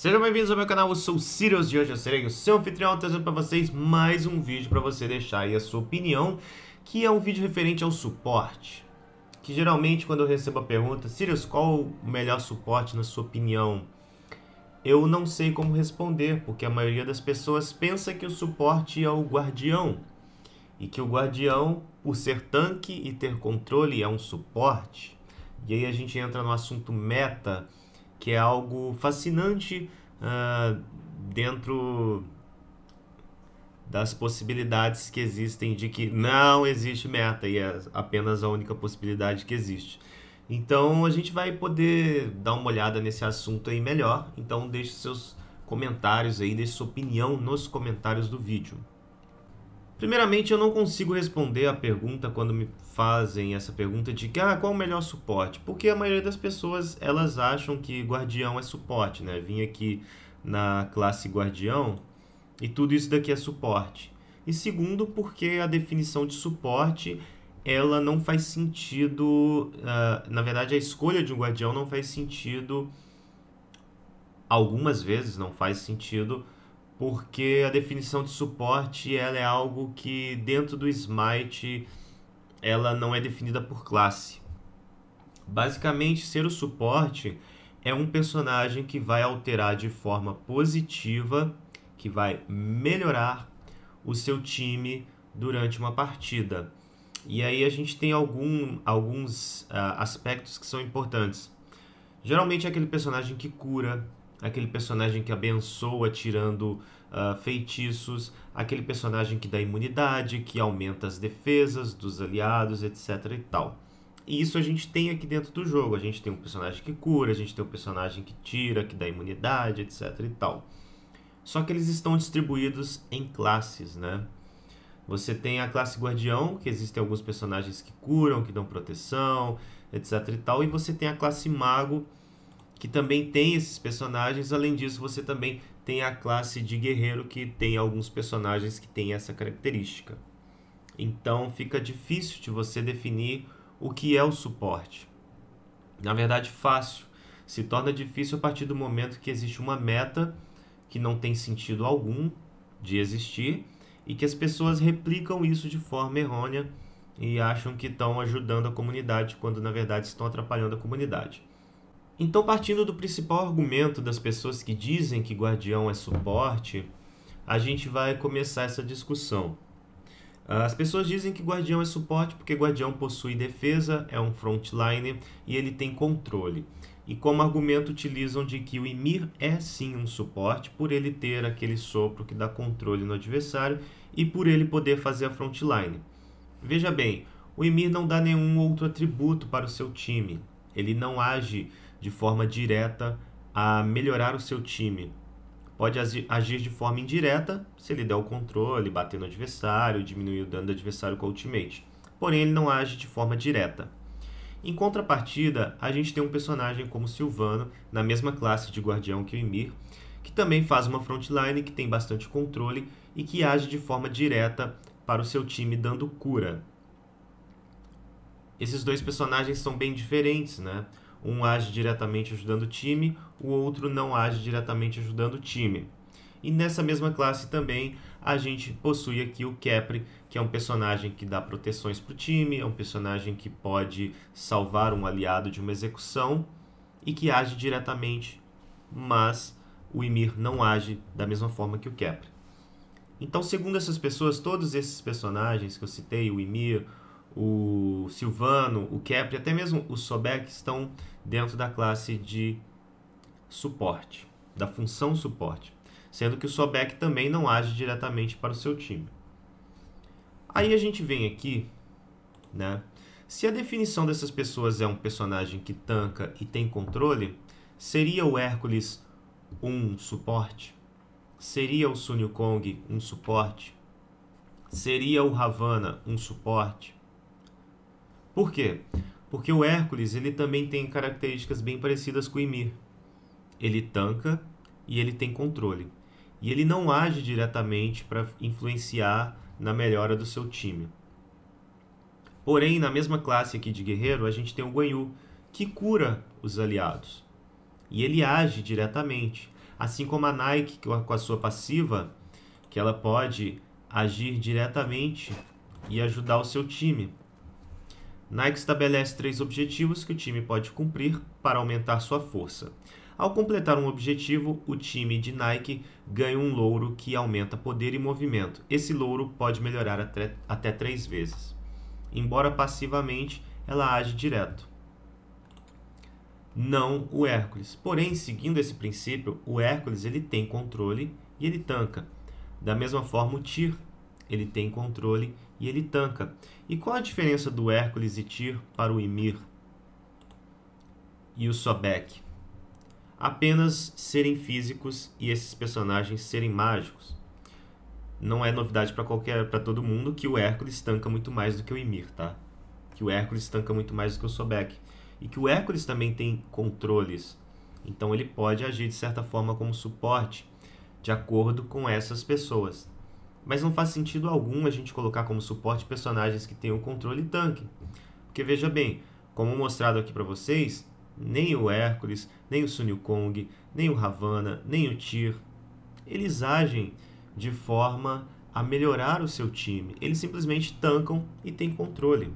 Sejam bem-vindos ao meu canal, eu sou o Sirius e hoje eu serei o seu anfitrião trazendo para vocês mais um vídeo para você deixar aí a sua opinião, que é um vídeo referente ao suporte. Que geralmente quando eu recebo a pergunta, Sirius, qual o melhor suporte na sua opinião? Eu não sei como responder, porque a maioria das pessoas pensa que o suporte é o guardião. E que o guardião, por ser tanque e ter controle, é um suporte. E aí a gente entra no assunto meta, que é algo fascinante uh, dentro das possibilidades que existem de que não existe meta e é apenas a única possibilidade que existe. Então a gente vai poder dar uma olhada nesse assunto aí melhor. Então deixe seus comentários aí, deixe sua opinião nos comentários do vídeo. Primeiramente, eu não consigo responder a pergunta quando me fazem essa pergunta de que, ah, qual o melhor suporte? Porque a maioria das pessoas, elas acham que guardião é suporte, né? Vim aqui na classe guardião e tudo isso daqui é suporte. E segundo, porque a definição de suporte, ela não faz sentido, uh, na verdade a escolha de um guardião não faz sentido, algumas vezes não faz sentido, porque a definição de suporte ela é algo que dentro do Smite ela não é definida por classe. Basicamente, ser o suporte é um personagem que vai alterar de forma positiva, que vai melhorar o seu time durante uma partida. E aí a gente tem algum, alguns uh, aspectos que são importantes. Geralmente é aquele personagem que cura, aquele personagem que abençoa tirando uh, feitiços, aquele personagem que dá imunidade, que aumenta as defesas dos aliados, etc e tal. E isso a gente tem aqui dentro do jogo. A gente tem um personagem que cura, a gente tem um personagem que tira, que dá imunidade, etc e tal. Só que eles estão distribuídos em classes, né? Você tem a classe Guardião, que existem alguns personagens que curam, que dão proteção, etc e tal, e você tem a classe Mago, que também tem esses personagens. Além disso, você também tem a classe de guerreiro que tem alguns personagens que têm essa característica. Então fica difícil de você definir o que é o suporte. Na verdade, fácil. Se torna difícil a partir do momento que existe uma meta que não tem sentido algum de existir e que as pessoas replicam isso de forma errônea e acham que estão ajudando a comunidade quando na verdade estão atrapalhando a comunidade. Então, partindo do principal argumento das pessoas que dizem que Guardião é suporte, a gente vai começar essa discussão. As pessoas dizem que Guardião é suporte porque Guardião possui defesa, é um frontline e ele tem controle. E como argumento utilizam de que o Ymir é sim um suporte por ele ter aquele sopro que dá controle no adversário e por ele poder fazer a frontline. Veja bem, o Ymir não dá nenhum outro atributo para o seu time. Ele não age de forma direta a melhorar o seu time. Pode agir de forma indireta se ele der o controle, bater no adversário, diminuir o dano do adversário com o ultimate. Porém, ele não age de forma direta. Em contrapartida, a gente tem um personagem como Silvano, na mesma classe de guardião que o Ymir, que também faz uma frontline, que tem bastante controle e que age de forma direta para o seu time, dando cura. Esses dois personagens são bem diferentes, né? Um age diretamente ajudando o time, o outro não age diretamente ajudando o time. E nessa mesma classe também a gente possui aqui o Capri, que é um personagem que dá proteções para o time, é um personagem que pode salvar um aliado de uma execução e que age diretamente, mas o Ymir não age da mesma forma que o Capri. Então, segundo essas pessoas, todos esses personagens que eu citei, o Ymir, o Silvano, o Kepri, até mesmo o Sobek estão dentro da classe de suporte, da função suporte, sendo que o Sobek também não age diretamente para o seu time. Aí a gente vem aqui, né? Se a definição dessas pessoas é um personagem que tanca e tem controle, seria o Hércules um suporte? Seria o Sun Kong um suporte? Seria o Ravana um suporte? Por quê? Porque o Hércules ele também tem características bem parecidas com o Ymir. Ele tanca e ele tem controle. E ele não age diretamente para influenciar na melhora do seu time. Porém, na mesma classe aqui de guerreiro, a gente tem o Guanyu, que cura os aliados. E ele age diretamente. Assim como a Nike com a sua passiva, que ela pode agir diretamente e ajudar o seu time. Nike estabelece três objetivos que o time pode cumprir para aumentar sua força. Ao completar um objetivo, o time de Nike ganha um louro que aumenta poder e movimento. Esse louro pode melhorar até, até três vezes. Embora passivamente, ela age direto. Não o Hércules. Porém, seguindo esse princípio, o Hércules ele tem controle e ele tanca. Da mesma forma, o Tyr ele tem controle e ele tanca. E qual a diferença do Hércules e Tyr para o Ymir e o Sobek? Apenas serem físicos e esses personagens serem mágicos. Não é novidade para qualquer para todo mundo que o Hércules tanca muito mais do que o Ymir, tá? Que o Hércules tanca muito mais do que o Sobek e que o Hércules também tem controles. Então ele pode agir de certa forma como suporte de acordo com essas pessoas. Mas não faz sentido algum a gente colocar como suporte personagens que tenham controle tanque. Porque veja bem, como mostrado aqui para vocês, nem o Hércules, nem o Sun Kong, nem o Ravana, nem o Tyr, eles agem de forma a melhorar o seu time. Eles simplesmente tancam e têm controle.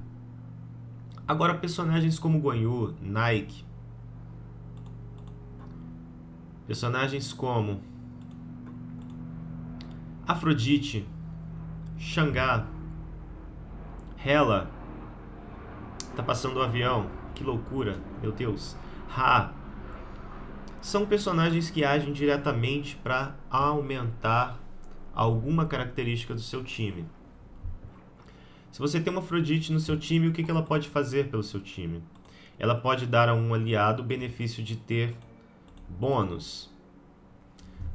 Agora, personagens como Guanyu, Nike, personagens como Afrodite, Xangá, Hela, tá passando o um avião, que loucura, meu Deus. Ra, são personagens que agem diretamente para aumentar alguma característica do seu time. Se você tem uma Afrodite no seu time, o que ela pode fazer pelo seu time? Ela pode dar a um aliado o benefício de ter bônus,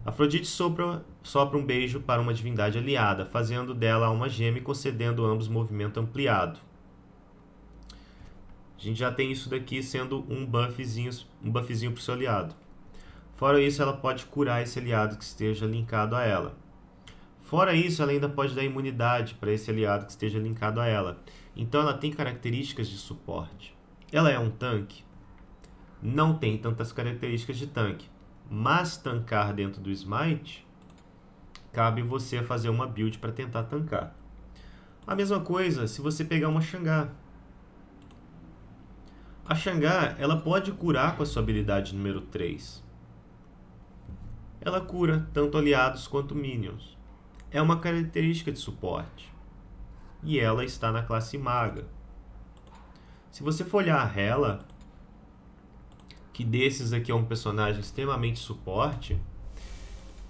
Afrodite sopra, sopra um beijo para uma divindade aliada, fazendo dela uma gêmea e concedendo ambos movimento ampliado. A gente já tem isso daqui sendo um buffzinho, um buffzinho para o seu aliado. Fora isso, ela pode curar esse aliado que esteja linkado a ela. Fora isso, ela ainda pode dar imunidade para esse aliado que esteja linkado a ela. Então ela tem características de suporte. Ela é um tanque? Não tem tantas características de tanque mas tancar dentro do Smite, cabe você fazer uma build para tentar tancar. A mesma coisa se você pegar uma Xangá. A Xangá, ela pode curar com a sua habilidade número 3. Ela cura tanto aliados quanto minions. É uma característica de suporte. E ela está na classe maga. Se você for olhar ela, que desses aqui é um personagem extremamente suporte,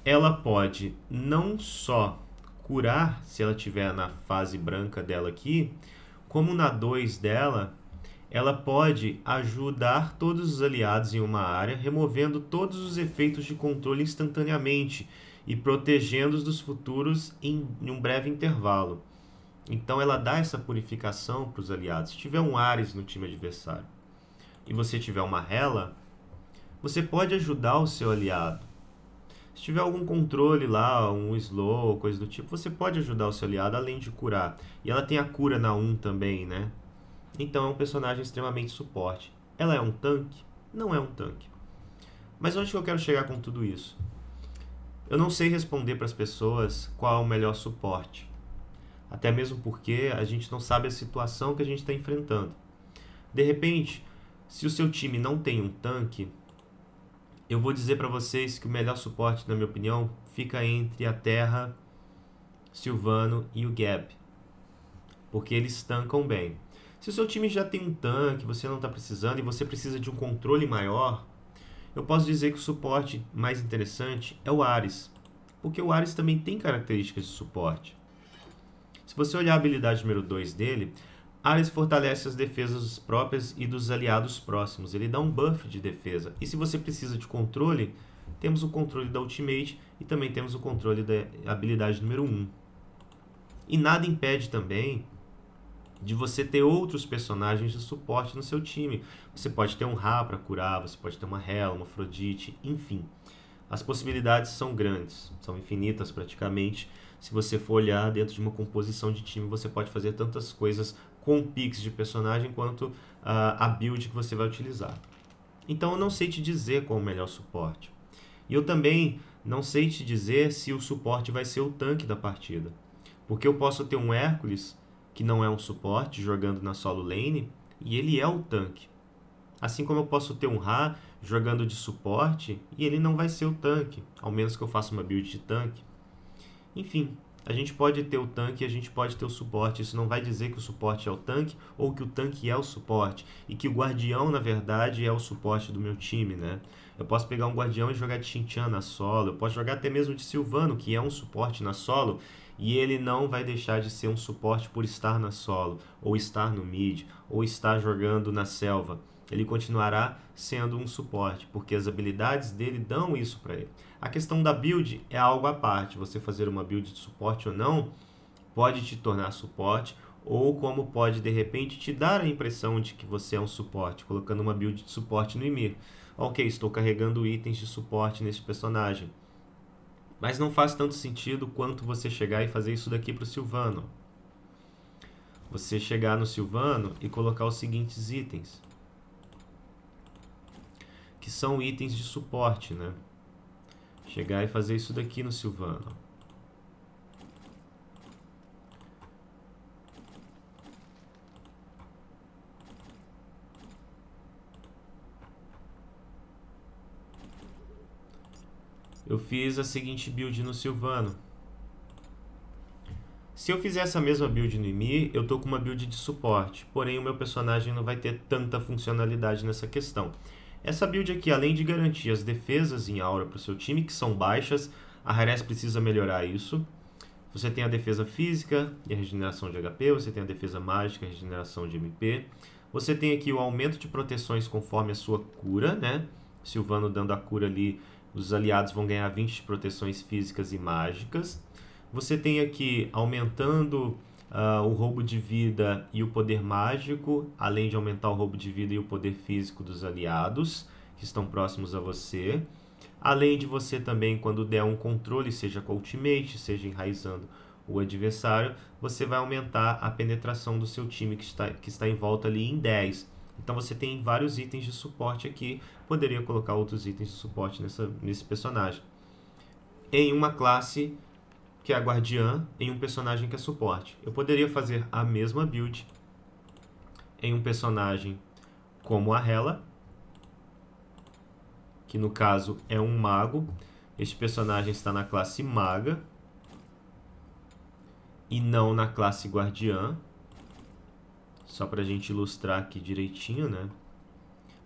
ela pode não só curar se ela tiver na fase branca dela aqui, como na 2 dela, ela pode ajudar todos os aliados em uma área, removendo todos os efeitos de controle instantaneamente e protegendo-os dos futuros em, em, um breve intervalo. Então ela dá essa purificação para os aliados. Se tiver um Ares no time adversário e você tiver uma Hela, você pode ajudar o seu aliado. Se tiver algum controle lá, um slow, coisa do tipo, você pode ajudar o seu aliado além de curar. E ela tem a cura na 1 também, né? Então é um personagem extremamente suporte. Ela é um tanque? Não é um tanque. Mas onde que eu quero chegar com tudo isso? Eu não sei responder para as pessoas qual é o melhor suporte. Até mesmo porque a gente não sabe a situação que a gente está enfrentando. De repente, se o seu time não tem um tanque, eu vou dizer para vocês que o melhor suporte, na minha opinião, fica entre a Terra, Silvano e o Gap. Porque eles tancam bem. Se o seu time já tem um tanque, você não está precisando e você precisa de um controle maior, eu posso dizer que o suporte mais interessante é o Ares. Porque o Ares também tem características de suporte. Se você olhar a habilidade número 2 dele, Ares fortalece as defesas próprias e dos aliados próximos. Ele dá um buff de defesa. E se você precisa de controle, temos o controle da Ultimate e também temos o controle da habilidade número 1. E nada impede também de você ter outros personagens de suporte no seu time. Você pode ter um Ra para curar, você pode ter uma Hela, uma Afrodite, enfim. As possibilidades são grandes, são infinitas praticamente. Se você for olhar dentro de uma composição de time, você pode fazer tantas coisas com picks de personagem quanto uh, a build que você vai utilizar. Então eu não sei te dizer qual o melhor suporte. E eu também não sei te dizer se o suporte vai ser o tanque da partida. Porque eu posso ter um Hércules, que não é um suporte, jogando na solo lane, e ele é o tanque. Assim como eu posso ter um Ra jogando de suporte, e ele não vai ser o tanque, ao menos que eu faça uma build de tanque. Enfim, a gente pode ter o tanque a gente pode ter o suporte. Isso não vai dizer que o suporte é o tanque ou que o tanque é o suporte. E que o guardião, na verdade, é o suporte do meu time, né? Eu posso pegar um guardião e jogar de Shinchan na solo. Eu posso jogar até mesmo de Silvano, que é um suporte na solo. E ele não vai deixar de ser um suporte por estar na solo, ou estar no mid, ou estar jogando na selva ele continuará sendo um suporte, porque as habilidades dele dão isso para ele. A questão da build é algo à parte. Você fazer uma build de suporte ou não pode te tornar suporte, ou como pode de repente te dar a impressão de que você é um suporte, colocando uma build de suporte no Ymir. Ok, estou carregando itens de suporte nesse personagem. Mas não faz tanto sentido quanto você chegar e fazer isso daqui para o Silvano. Você chegar no Silvano e colocar os seguintes itens que são itens de suporte, né? Chegar e fazer isso daqui no Silvano. Eu fiz a seguinte build no Silvano. Se eu fizer essa mesma build no Ymir, eu tô com uma build de suporte, porém o meu personagem não vai ter tanta funcionalidade nessa questão. Essa build aqui, além de garantir as defesas em aura para o seu time, que são baixas, a Haress precisa melhorar isso. Você tem a defesa física e a regeneração de HP, você tem a defesa mágica e a regeneração de MP. Você tem aqui o aumento de proteções conforme a sua cura, né? Silvano dando a cura ali, os aliados vão ganhar 20 de proteções físicas e mágicas. Você tem aqui aumentando uh, o roubo de vida e o poder mágico, além de aumentar o roubo de vida e o poder físico dos aliados que estão próximos a você. Além de você também, quando der um controle, seja com ultimate, seja enraizando o adversário, você vai aumentar a penetração do seu time que está, que está em volta ali em 10. Então você tem vários itens de suporte aqui, poderia colocar outros itens de suporte nessa, nesse personagem. Em uma classe que é a guardiã, em um personagem que é suporte. Eu poderia fazer a mesma build em um personagem como a Hela, que no caso é um mago. Este personagem está na classe maga e não na classe guardiã. Só para a gente ilustrar aqui direitinho, né?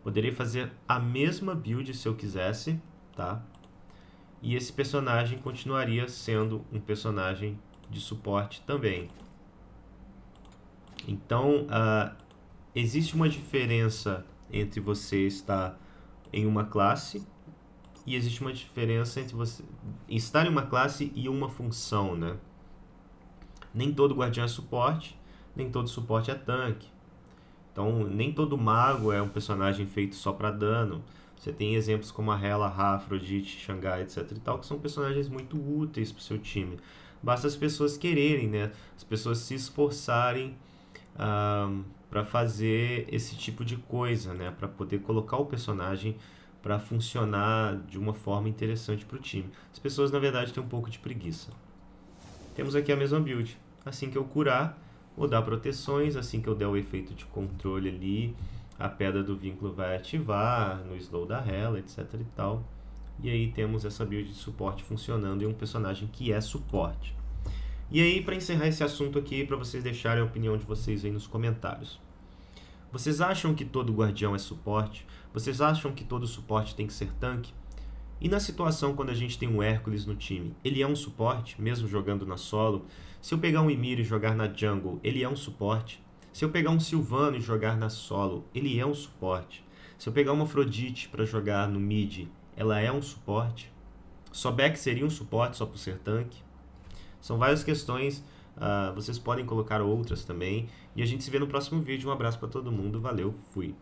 Poderia fazer a mesma build se eu quisesse, tá? E esse personagem continuaria sendo um personagem de suporte também. Então, uh, existe uma diferença entre você estar em uma classe e existe uma diferença entre você estar em uma classe e uma função, né? Nem todo guardião é suporte, nem todo suporte é tanque. Então, nem todo mago é um personagem feito só para dano. Você tem exemplos como a Hela, Ra, Afrodite, Xangai, etc e tal, que são personagens muito úteis para o seu time. Basta as pessoas quererem, né? As pessoas se esforçarem para fazer esse tipo de coisa, né? Para poder colocar o personagem para funcionar de uma forma interessante para o time. As pessoas, na verdade, têm um pouco de preguiça. Temos aqui a mesma build. Assim que eu curar, vou dar proteções. Assim que eu der o efeito de controle ali, a pedra do vínculo vai ativar no slow da Hela, etc e tal. E aí temos essa build de suporte funcionando e um personagem que é suporte. E aí, para encerrar esse assunto aqui, para vocês deixarem a opinião de vocês aí nos comentários. Vocês acham que todo guardião é suporte? Vocês acham que todo suporte tem que ser tanque? E na situação quando a gente tem um Hércules no time, ele é um suporte, mesmo jogando na solo? Se eu pegar um Ymir e jogar na jungle, ele é um suporte? Se eu pegar um Silvano e jogar na solo, ele é um suporte. Se eu pegar uma Afrodite para jogar no mid, ela é um suporte. Sobek seria um suporte só por ser tanque. São várias questões, uh, vocês podem colocar outras também. E a gente se vê no próximo vídeo. Um abraço para todo mundo, valeu, fui.